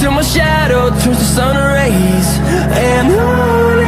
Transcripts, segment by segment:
Till my shadow turns to sun rays. And on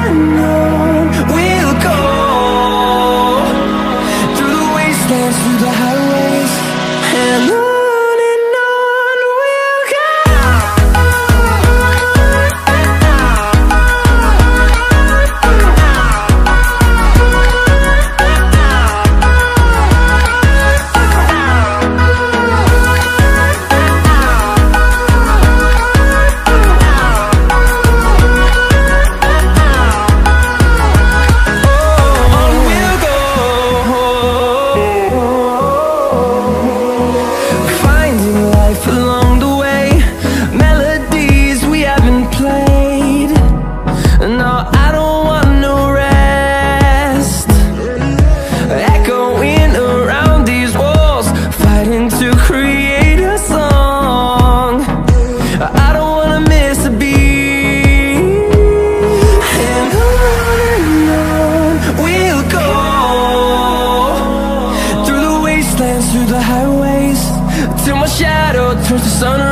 shadow turns to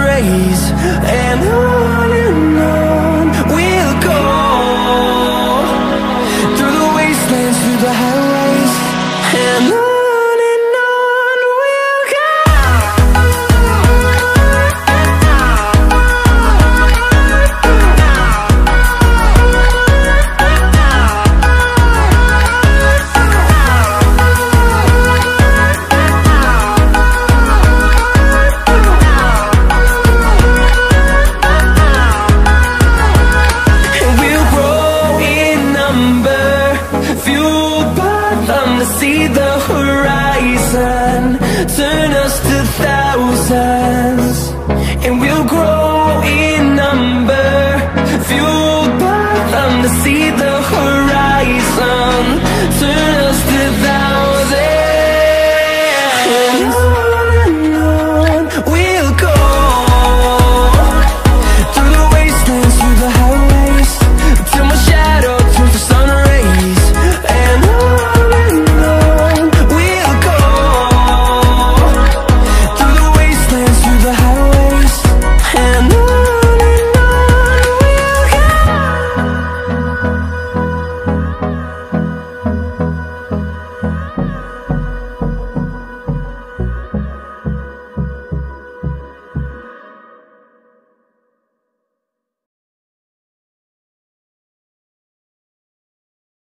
And we'll grow